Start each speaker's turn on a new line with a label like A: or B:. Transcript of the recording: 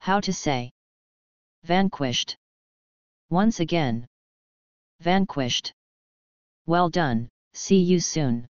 A: How to say. Vanquished. Once again. Vanquished. Well done, see you soon.